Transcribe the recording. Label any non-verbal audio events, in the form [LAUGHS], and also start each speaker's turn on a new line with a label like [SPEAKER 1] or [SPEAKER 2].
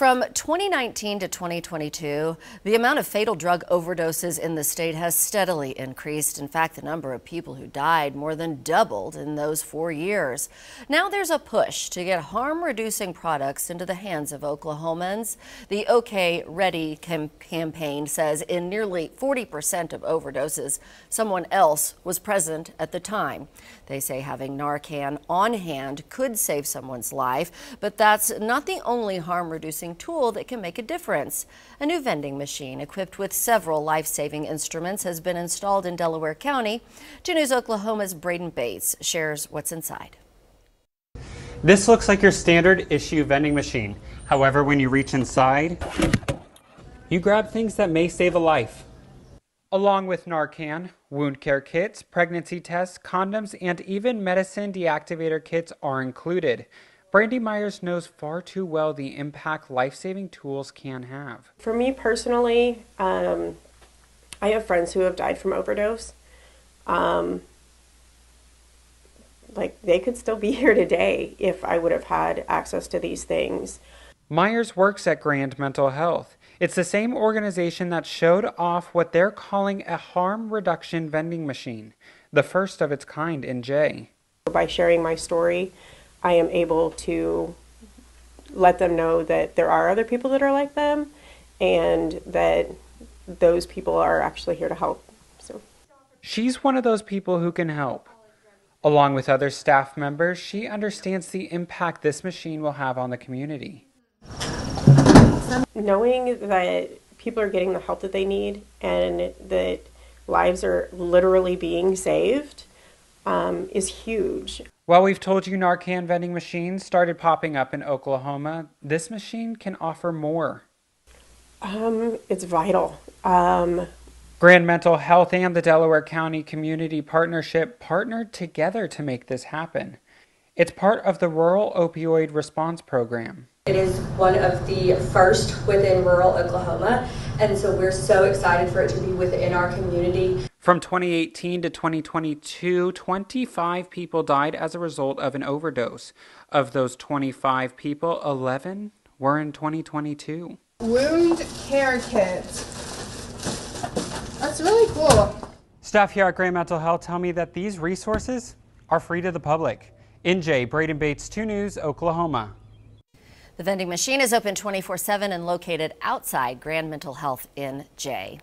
[SPEAKER 1] From 2019 to 2022, the amount of fatal drug overdoses in the state has steadily increased. In fact, the number of people who died more than doubled in those four years. Now there's a push to get harm reducing products into the hands of Oklahomans. The OK Ready campaign says in nearly 40% of overdoses, someone else was present at the time. They say having Narcan on hand could save someone's life, but that's not the only harm reducing tool that can make a difference. A new vending machine equipped with several life-saving instruments has been installed in Delaware County. 2 News Oklahoma's Braden Bates shares what's inside.
[SPEAKER 2] This looks like your standard issue vending machine. However, when you reach inside, you grab things that may save a life. Along with Narcan, wound care kits, pregnancy tests, condoms, and even medicine deactivator kits are included. Brandy Myers knows far too well the impact life saving tools can have.
[SPEAKER 3] For me personally, um, I have friends who have died from overdose. Um, like they could still be [LAUGHS] here today if I would have had access to these things.
[SPEAKER 2] Myers works at Grand Mental Health. It's the same organization that showed off what they're calling a harm reduction vending machine, the first of its kind in Jay.
[SPEAKER 3] By sharing my story, I am able to let them know that there are other people that are like them and that those people are actually here to help. So
[SPEAKER 2] she's one of those people who can help. Along with other staff members, she understands the impact this machine will have on the community.
[SPEAKER 3] Knowing that people are getting the help that they need and that lives are literally being saved um, is huge.
[SPEAKER 2] While we've told you Narcan vending machines started popping up in Oklahoma, this machine can offer more.
[SPEAKER 3] Um, it's vital. Um,
[SPEAKER 2] Grand Mental Health and the Delaware County Community Partnership partnered together to make this happen. It's part of the Rural Opioid Response Program.
[SPEAKER 4] It is one of the first within rural Oklahoma, and so we're so excited for it to be within our community.
[SPEAKER 2] From 2018 to 2022, 25 people died as a result of an overdose. Of those 25 people, 11 were in 2022.
[SPEAKER 5] Wound care kit. That's really cool.
[SPEAKER 2] Staff here at Grand Mental Health tell me that these resources are free to the public. In Jay Braden Bates, 2 News, Oklahoma.
[SPEAKER 1] The vending machine is open 24 7 and located outside Grand Mental Health in Jay.